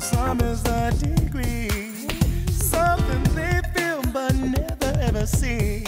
For some is the degree, something they feel but never ever see.